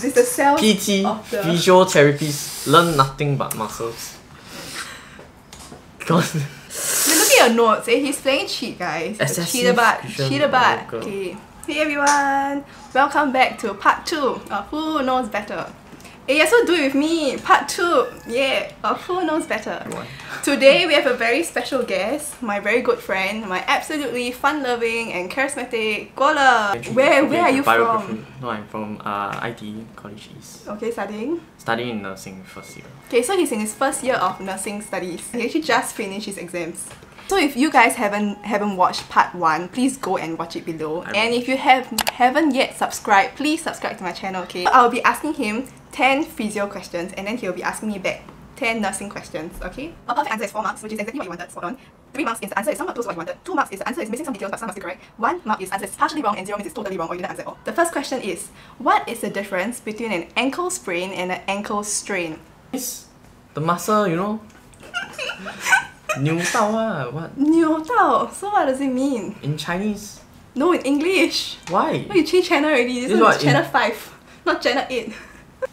This is the cell PT, of the physiotherapists learn nothing but muscles. Because You're looking at your notes, eh? He's playing cheat, guys. Excessive Cheater butt. Christian Cheater butt. Walker. Okay. Hey everyone! Welcome back to part 2 of Who Knows Better. Eh, yeah, so do it with me. Part 2. Yeah, of Who Knows Better. Today we have a very special guest, my very good friend, my absolutely fun-loving and charismatic Guala. Where, where are you from? No, I'm from uh, ITE College East. Okay, studying. Studying in nursing first year. Okay, so he's in his first year of nursing studies. He actually just finished his exams. So if you guys haven't haven't watched part one, please go and watch it below. And if you have haven't yet subscribed, please subscribe to my channel. Okay, I'll be asking him ten physio questions, and then he'll be asking me back ten nursing questions. Okay, a perfect answer is four marks, which is exactly what you wanted. Spot on. Three marks is the answer is somewhat close to what you wanted. Two marks is the answer is missing some details but some are still correct. One mark is answer is partially wrong, and zero means it's totally wrong or you didn't answer at all. The first question is, what is the difference between an ankle sprain and an ankle strain? It's the muscle, you know. 扭到啊, what? 扭到. So what does it mean? In Chinese. No, in English. Why? Oh, you changed channel already. This, This one one is in- channel 5, not channel 8.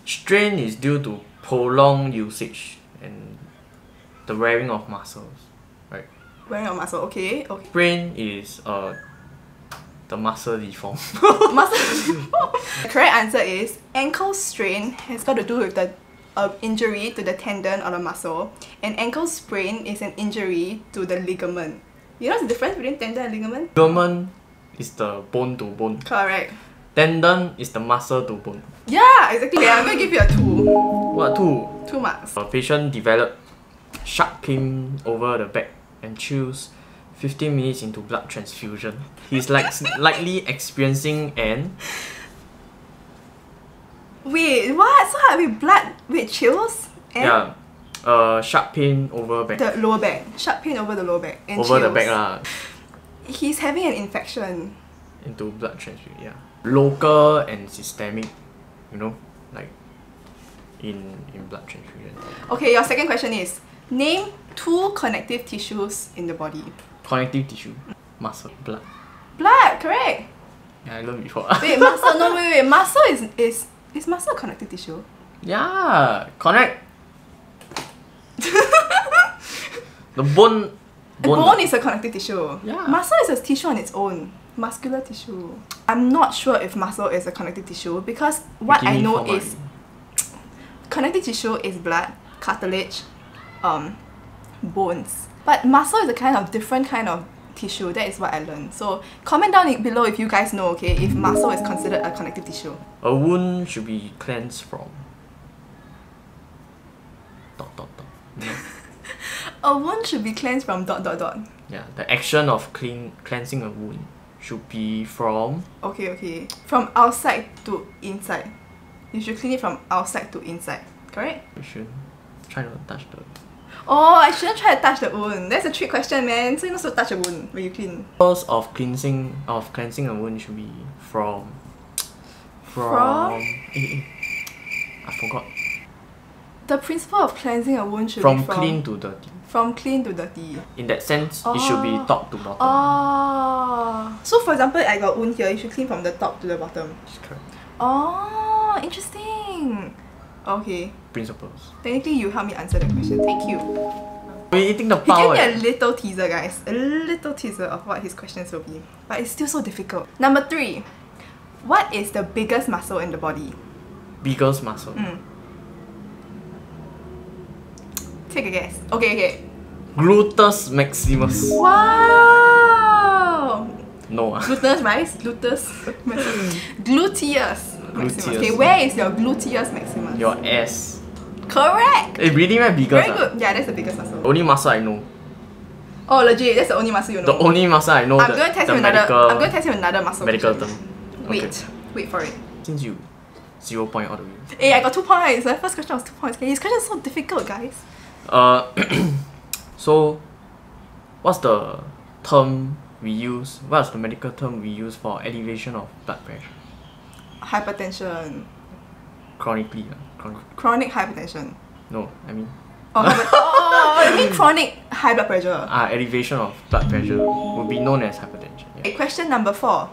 Strain is due to prolonged usage and the wearing of muscles. Right? Wearing of muscle, okay. okay. Sprain is uh the muscle deform. muscle. deform. the correct answer is ankle strain has got to do with the uh, injury to the tendon or the muscle, and ankle sprain is an injury to the ligament. You know the difference between tendon and ligament? Ligament is the bone to bone. Correct. Tendon is the muscle to bone. Yeah, exactly. I'm gonna give you a two. What two? Two marks. A patient developed sharp pain over the back and chills 15 minutes into blood transfusion. He's like likely experiencing an Wait, what? So how with blood with chills? And yeah, uh, sharp pain over back. The lower back. Sharp pain over the lower back. And over the back lah. He's having an infection. Into blood transfusion, yeah. Local and systemic, you know, like in in blood transfusion. Okay, your second question is name two connective tissues in the body. Connective tissue, muscle, blood. Blood, correct. Yeah, I learned before. Wait, muscle. No, wait, wait. Muscle is is is muscle connective tissue? yeah, connect. the bone. Bone, Bone. is a connective tissue. Yeah. Muscle is a tissue on its own. Muscular tissue. I'm not sure if muscle is a connective tissue because what I know is connective tissue is blood, cartilage, um, bones. But muscle is a kind of different kind of tissue. That is what I learned. So comment down below if you guys know, okay, if muscle is considered a connective tissue. A wound should be cleansed from. Dot dot dot. A wound should be cleansed from dot dot dot. yeah, the action of clean cleansing a wound should be from. Okay, okay. From outside to inside. You should clean it from outside to inside. Correct? You should try not to touch the. Oh, I shouldn't try to touch the wound. That's a trick question, man. So you're not supposed to touch the wound when you clean. Purpose of cleansing of cleansing a wound should be from. From. From? Eh, eh. I forgot. The principle of cleansing a wound should From be from clean to dirty. From clean to dirty. In that sense, it should be Oh. top to bottom. Oh. So for example, I got wound here. You should clean from the top to the bottom. That's correct. Oh, interesting. Okay. Principles. Technically, you help me answer the question. Thank you. We're eating the He gave power. me a little teaser, guys. A little teaser of what his questions will be. But it's still so difficult. Number three. What is the biggest muscle in the body? Biggest muscle. Mm. Take a guess. Okay, okay. Gluteus maximus. Wow! No. ah. Gluteus, right? Gluteus. gluteus. Maximus. Gluteus. Okay, where is your gluteus maximus? Your ass. Correct! Eh, really, man, biggest. Very ah? good. Yeah, that's the biggest muscle. Only muscle I know. Oh, legit. That's the only muscle you know. The only muscle I know. I'm the, to test the you another. medical, I'm going to test you another muscle. medical term. Wait, Okay. wait for it. Since you zero point all the way. Hey, I got two points. My first question was two points. Okay, his question is so difficult, guys. Uh, so what's the term we use? What's the medical term we use for elevation of blood pressure? Hypertension. Chronically, uh, chronic. Chronic hypertension. No, I mean Oh, hyper- oh, you mean chronic high blood pressure? ah, elevation of blood pressure would be known as hypertension. Yeah. Okay, question number four.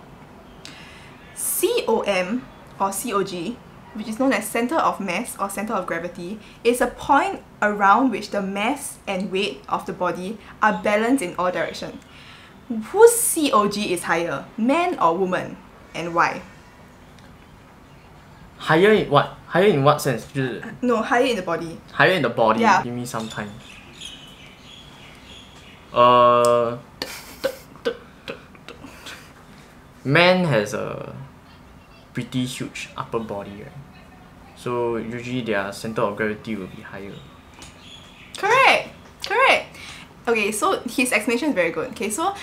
COM or COG which is known as center of mass or center of gravity, is a point around which the mass and weight of the body are balanced in all directions. Whose COG is higher, man or woman, and why? Higher in what? Higher in what sense? 就是 No, higher in the body. higher in the body. Yeah. Give me some time. Uh, man has a pretty huge upper body, right? So usually their center of gravity will be higher. Correct. Correct. Okay, so his explanation is very good. Okay, so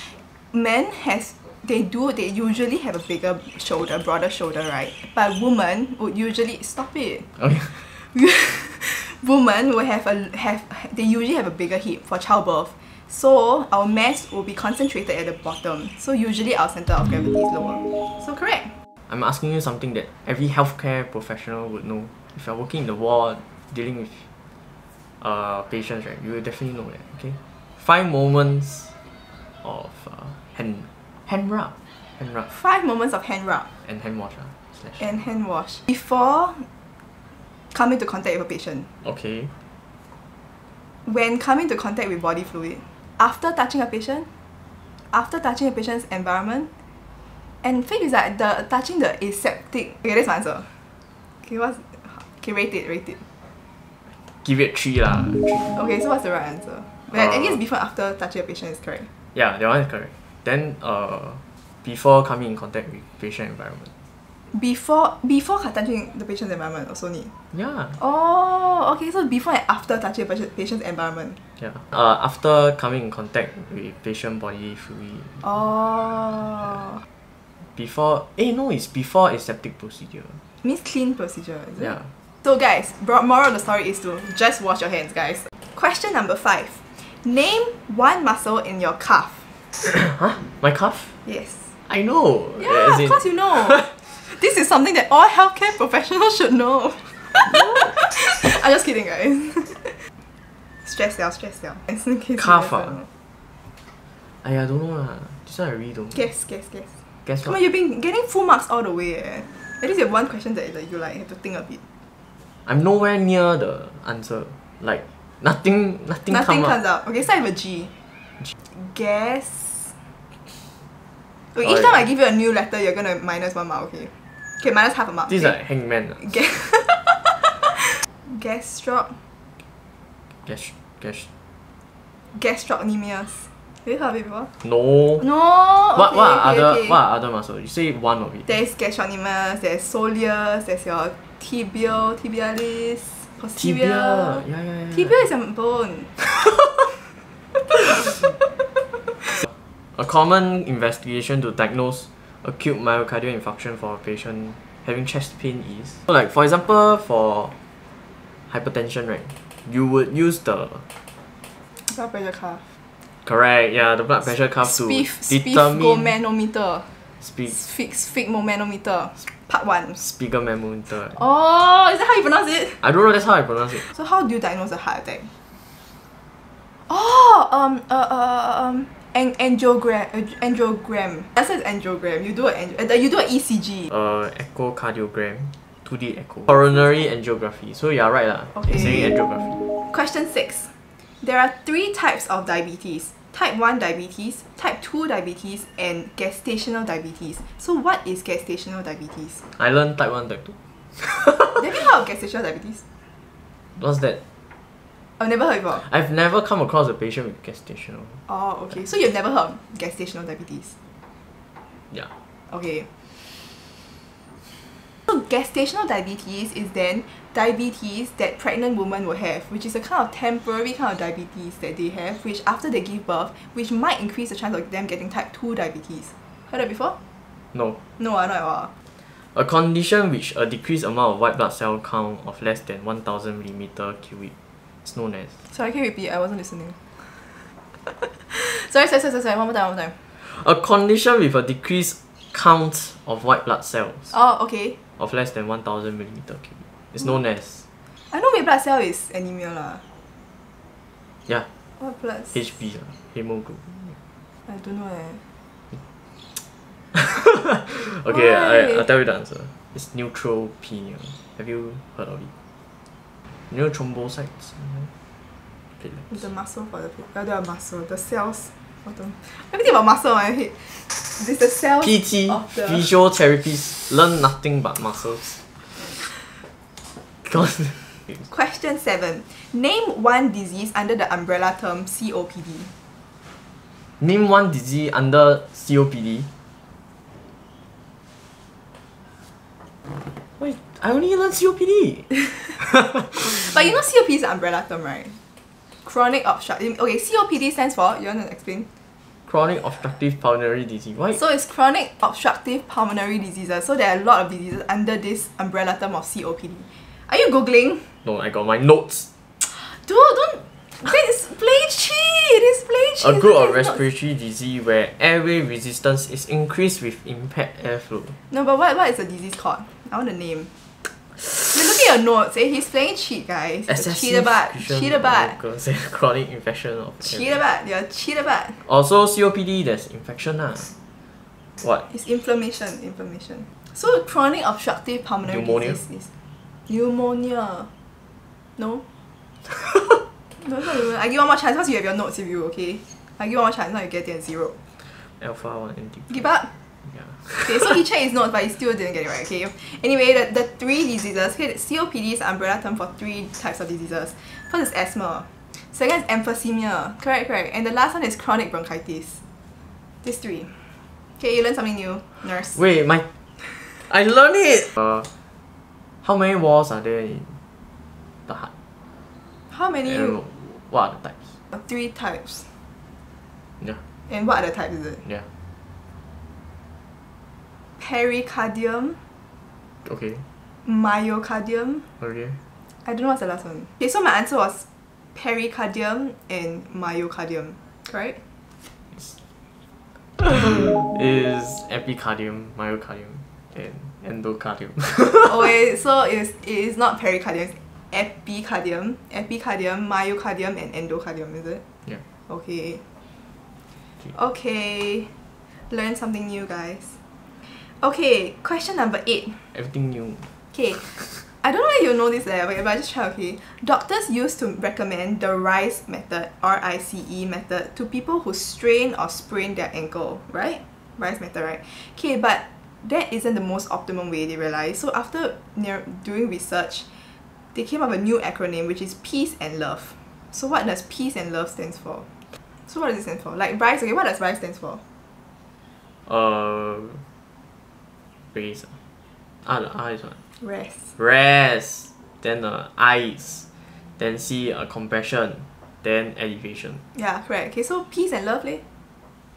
men has they do they usually have a bigger shoulder, broader shoulder, right? But women would usually stop it. Okay. women will have a have they usually have a bigger hip for childbirth. So our mass will be concentrated at the bottom. So usually our center of gravity is lower. So correct. I'm asking you something that every healthcare professional would know. If you're working in the ward dealing with uh, patients, right, you will definitely know that. Okay, five moments of uh, hand hand rub, hand rub, Five moments of hand rub and hand wash. ah, slash. and hand wash before coming to contact with a patient. Okay. When coming to contact with body fluid, after touching a patient, after touching a patient's environment, and fifth is that the touching the aseptic. Okay, that's my answer. Okay, what's okay? Rate it, rate it. Give it three lah. Three. Okay, so what's the right answer? Well, I Uh, guess before and after touching a patient is correct. Yeah, that one is correct. Then uh, before coming in contact with patient environment. Before before touching the patient's environment also need. Yeah. Oh, okay. So before and after touching a patient, patient's environment. Yeah. Uh, after coming in contact with patient body fluid. Oh, Before eh no, it's before aseptic procedure. means clean procedure. Is it? Yeah. So guys, moral of the story is to just wash your hands, guys. Question number five. Name one muscle in your calf. Huh? My calf? Yes. I know. Yeah, of course you know. this is something that all healthcare professionals should know. I'm just kidding, guys. stress out, stress out. In case you Calf ah? I don't know lah. This one I really don't. know. Guess, guess, guess. Guess Come on, you've been getting full marks all the way. Eh. At least you have one question that like, you like have to think a bit. I'm nowhere near the answer. Like nothing, nothing, Nothing come comes up. out. Okay, start with a G. Guess. Okay, Oh, each time yeah. I give you a new letter, you're gonna minus one mark. Okay. Okay, minus half a mark. This is okay? like hangman. ah. Guess. Gastro. Guess, guess. Gastrocnemius. Have you heard of it before? No. No. what okay, what are okay, other okay. what are other muscle? You say one of it. There's gastrocnemius. There's soleus. There's your tibial, tibialis, posterior. Tibia. Yeah, yeah, yeah. Tibia is a bone. A common investigation to diagnose acute myocardial infarction for a patient having chest pain is so like for example for hypertension right you would use the Blood pressure cuff. Correct yeah the blood pressure cuff to Spiff, determine sphygmomanometer. speak Sphyg, sphygmomanometer. Part one. sphygmomanometer Oh, is that how you pronounce it? I don't know that's how I pronounce it So how do you diagnose a heart attack? Oh, um, uh, uh, um, an angiogram, uh, angiogram. That says angiogram. You do an angio- uh, you do an ECG. uh echocardiogram 2D echo coronary angiography so you are right lah Okay. you're saying angiography Question six. There are three types of diabetes. Type 1 diabetes, type 2 diabetes, and gestational diabetes. So what is gestational diabetes? I learned type 1 type 2 Have you heard of gestational diabetes? what's that I've never heard before. I've never come across a patient with gestational Oh, okay. So you've never heard of gestational diabetes? yeah Okay. Gestational diabetes is then diabetes that pregnant women will have, which is a kind of temporary kind of diabetes that they have, which after they give birth, which might increase the chance of them getting type 2 diabetes. Heard that before? no No, I not at all. A condition which a decreased amount of white blood cell count of less than 1000 millimeter cubic is known as. Sorry, can you repeat? I wasn't listening. sorry, sorry, sorry, sorry, sorry, one more time, one more time. A condition with a decreased count of white blood cells Oh, okay. Of less than 1000 millimeter cubic It's known as. I know red blood cell is anemia lah. Yeah, What blood? HB, lah, hemoglobin. I don't know eh. Okay, I, I'll tell you the answer. is neutropenia. Have you heard of it? You know thrombocytes? Platelets. The muscle for the oh, the muscle, the cells. The, everything about muscle in my head. This is the cells PT, of the physiotherapists, learn nothing but muscles. God. Question seven. Name one disease under the umbrella term COPD. Name one disease under COPD. Wait, I only learned COPD. But you know COPD is an umbrella term, right? Chronic obstructive. Um, okay, COPD stands for. You want to explain? Chronic obstructive pulmonary disease. Why? So it's chronic obstructive pulmonary diseases. So there are a lot of diseases under this umbrella term of COPD. Are you googling? no, I got my notes. Dude, don't. Display cheat. Display cheat. A group of respiratory disease where airway resistance is increased with impaired airflow. No, but what, what is the disease called? I want the name. Looking at notes. Eh? He's playing cheat, guys. Cheater bat. Cheater bat. Chronic infection of Cheater bat. You're a cheater bat. Also COPD, there's infection lah. What? It's inflammation. Inflammation. So chronic obstructive pulmonary Pneumonia? disease is pneumonia. No. no, not pneumonia. I give you one more chance because you have your notes with you. Okay. I give one more chance. Now you get it at zero. Alpha 1 anti. Give up. Yeah. Okay, so he checked his notes, but he still didn't get it right. Okay. Anyway, the, the three diseases. Okay, the COPD is an umbrella term for three types of diseases. First is asthma. Second is emphysema. Correct, correct. And the last one is chronic bronchitis. These three. Okay, you learn something new, nurse. Wait, my. I learned it! Uh, how many walls are there in the heart? How many? And what are the types? Three types. Yeah, And what other types is it? yeah. Pericardium, Okay, myocardium. okay. I don't know what's the last one. Okay, so my answer was pericardium and myocardium. Correct? is epicardium, myocardium, and endocardium. oh wait, so it's, it is not pericardium, it's epicardium, epicardium, myocardium, and endocardium, is it? yeah. Okay. Okay. Learn something new, guys. Okay, question number eight. Everything new. Okay, I don't know if you know this but but I just try, okay. Doctors used to recommend the RICE method, R-I-C-E method, to people who strain or sprain their ankle, right? RICE method, right? Okay, but that isn't the most optimum way, they realized. So after near, doing research, they came up with a new acronym, which is Peace and Love. So what does Peace and Love stands for? So what does it stand for? Like RICE, okay, what does RICE stands for? Uh. Base. Ah, the R is what? Rest. Rest. Then the eyes. Then C, uh, compassion. Then elevation. Yeah, correct. Okay, so peace and love, leh?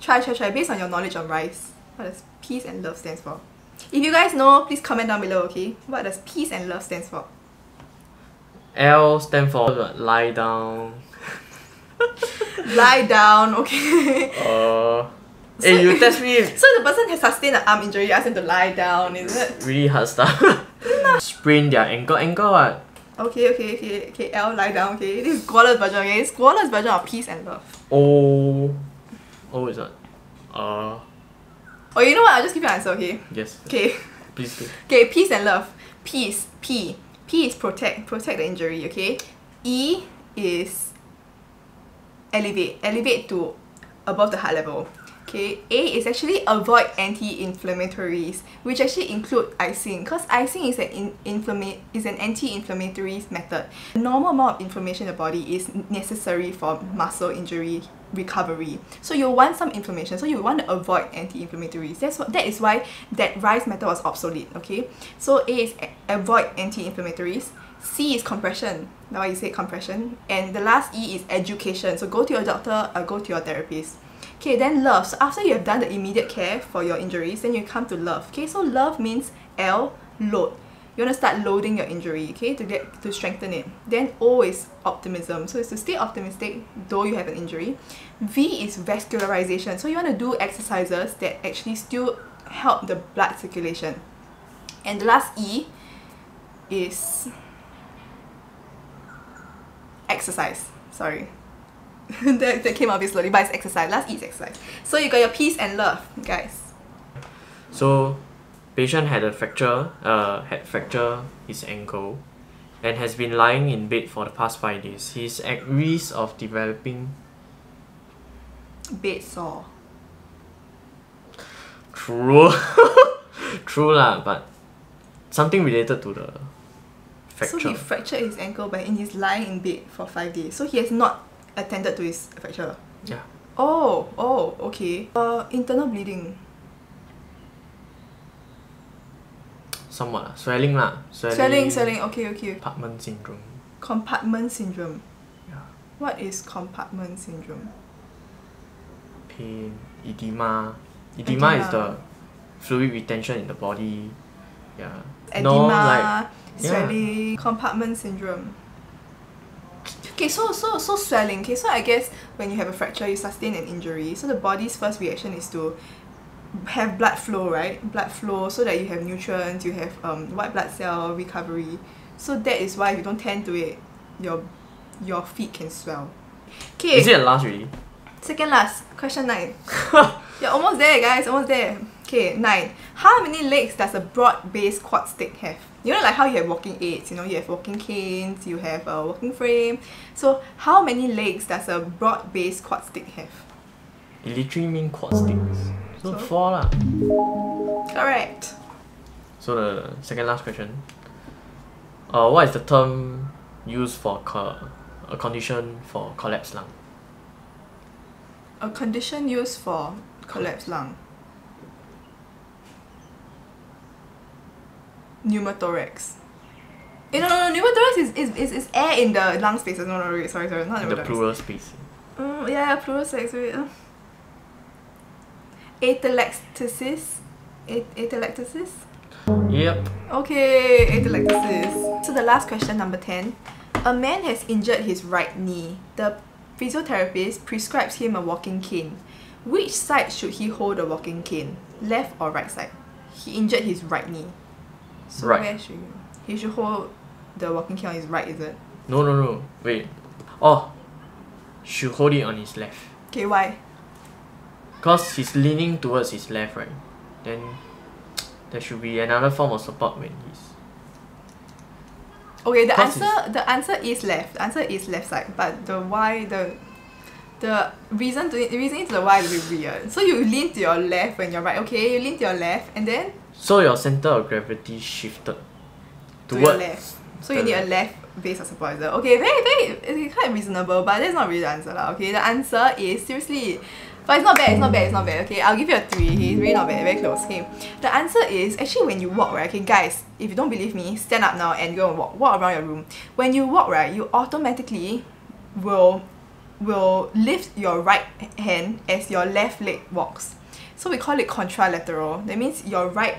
Try, try, try. Based on your knowledge of rice, what does peace and love stands for? If you guys know, please comment down below, okay? What does peace and love stands for? L stand for lie down. Lie down, okay? Uh. So- hey, you test me so the person has sustained an arm injury, you ask them to lie down, is it? really hard stuff. Sprain their ankle. Ankle what? Okay, okay, okay, okay, L, lie down, okay? This is Guala's version, okay? It's Guala's version of peace and love. O. O is what? Uh. Oh, you know what? I'll just give you an answer, okay? Yes. Okay. Please do. Okay, peace and love. Peace, P. P is protect, protect the injury, okay? E is elevate, elevate to above the heart level. Okay, A is actually avoid anti-inflammatories, which actually include icing, because icing is an in, is an anti-inflammatory method. The normal amount of inflammation in the body is necessary for muscle injury recovery. So you want some inflammation, so you want to avoid anti-inflammatories. That's what that is why that rice method was obsolete. Okay, so A is avoid anti-inflammatories. C is compression. Now you say compression, and the last E is education. So go to your doctor or go to your therapist. Okay, then love. So after you have done the immediate care for your injuries, then you come to love. Okay, so love means L load. You want to start loading your injury, okay, to get to strengthen it. Then O is optimism. So it's to stay optimistic though you have an injury. V is vascularization. So you want to do exercises that actually still help the blood circulation. And the last E is exercise. Sorry. that, that came out a bit slowly, but it's exercise. Last E is exercise. So you got your peace and love, guys. So, Patient had a fracture, uh, had fracture his ankle, and has been lying in bed for the past five days. He is at risk of developing Bed sore. true, true lah, but something related to the fracture. So he fractured his ankle but and he's lying in bed for five days. So he has not attended to his fracture. yeah, Oh, oh, okay. Uh, internal bleeding. somewhat swelling lah, swelling. Swelling, swelling. Okay, okay. Compartment syndrome. Compartment syndrome. Yeah. What is compartment syndrome? pain, edema. Edema, is the fluid retention in the body. Yeah. Edema, No, like yeah. swelling, compartment syndrome. Okay, so so so swelling. Okay, so I guess when you have a fracture, you sustain an injury. So the body's first reaction is to have blood flow, right? Blood flow, so that you have nutrients, you have um, white blood cell recovery. So that is why if you don't tend to it, your your feet can swell. Okay, Is it a last really? second last question nine. You're almost there, guys. Almost there. Okay, nine. How many legs does a broad-based quad stick have? You know, like how you have walking aids. You know, you have walking canes. You have a walking frame. So, how many legs does a broad-based quad stick have? It literally mean quad sticks. So, So? four lah. Correct. So the second last question. Uh, what is the term used for co- a condition for collapsed lung? A condition used for collapsed lung. Pneumothorax. Eh, no, no, no, pneumothorax is, is, is, is air in the lung spaces. No, no, wait, sorry, sorry, not In the pneumothorax. pleural space. Mm, yeah, plural sex. Wait. uh. Atelectasis. Atelectasis. Yep. Okay, atelectasis. So the last question, number ten. A man has injured his right knee. The physiotherapist prescribes him a walking cane. Which side should he hold the walking cane? Left or right side? He injured his right knee. So Right. where should he? He should hold the walking cane on his right, is it? No, no, no. Wait. Oh. Should hold it on his left. Okay, why? Because he's leaning towards his left, right? Then there should be another form of support when he's. Okay, the Cause answer the answer is left. The answer is left side, but the why the the reason to the reason to the why is weird. So you lean to your left when you're right. Okay, you lean to your left and then So your center of gravity shifted to towards. your left. So you the need a left base of support. Okay, very very it's quite reasonable, but that's not really the answer lah. Okay, the answer is seriously. But it's not bad, it's not bad, it's not bad. Okay, I'll give you a three. Okay, it's really not bad, very close. Okay, the answer is actually when you walk, right? Okay, guys, if you don't believe me, stand up now and go and walk. Walk around your room. When you walk, right, you automatically will will lift your right hand as your left leg walks. So we call it contralateral. That means your right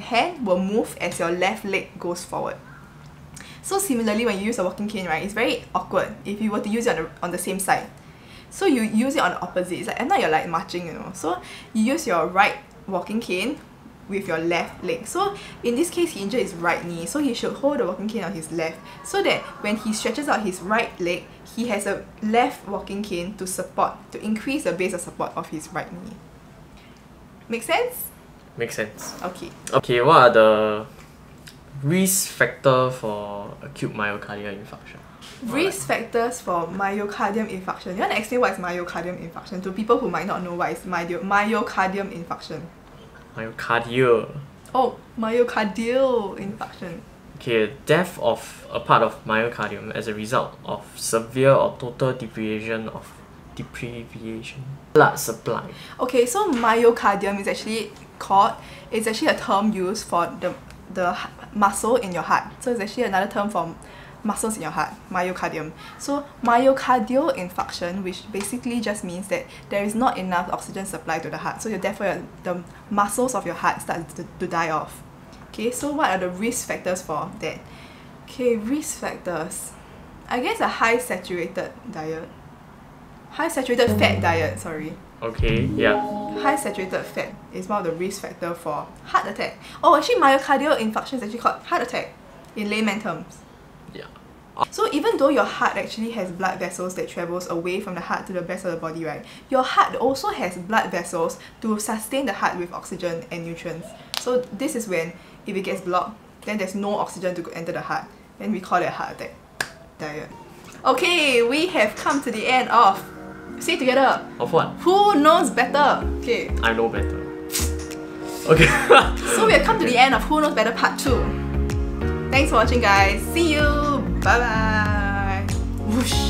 hand will move as your left leg goes forward. So similarly, when you use a walking cane, right, it's very awkward if you were to use it on the, on the same side. So you use it on the opposite. It's like, and now you're like marching, you know. So you use your right walking cane with your left leg. So in this case, he injured his right knee. So he should hold the walking cane on his left. So that when he stretches out his right leg, he has a left walking cane to support, to increase the base of support of his right knee. Make sense? Makes sense. Okay. Okay, what are the risk factor for acute myocardial infarction? Risk factors for myocardium infarction. You want to explain what is myocardium infarction to people who might not know what is myo- myocardium infarction? Myocardial. Oh, myocardial infarction. Okay, death of a part of myocardium as a result of severe or total deprivation of deprivation blood supply. Okay, so myocardium is actually called. It's actually a term used for the the muscle in your heart. So it's actually another term for muscles in your heart, myocardium. So myocardial infarction, which basically just means that there is not enough oxygen supply to the heart. So you're therefore your, the muscles of your heart start to, to die off. Okay, so what are the risk factors for that? Okay, risk factors. I guess a high saturated diet. High saturated fat diet, sorry. Okay, yeah. High saturated fat is one of the risk factor for heart attack. Oh, actually, myocardial infarction is actually called heart attack in layman terms. Yeah. So even though your heart actually has blood vessels that travels away from the heart to the rest of the body, right? Your heart also has blood vessels to sustain the heart with oxygen and nutrients. So this is when if it gets blocked, then there's no oxygen to enter the heart. Then we call it a heart attack. Diet. Okay, we have come to the end of say it together. Of what? Who knows better? Okay. I know better. Okay. So we have come to the end of Who Knows Better Part 2. Thanks for watching guys. See you. Bye bye. Whoosh.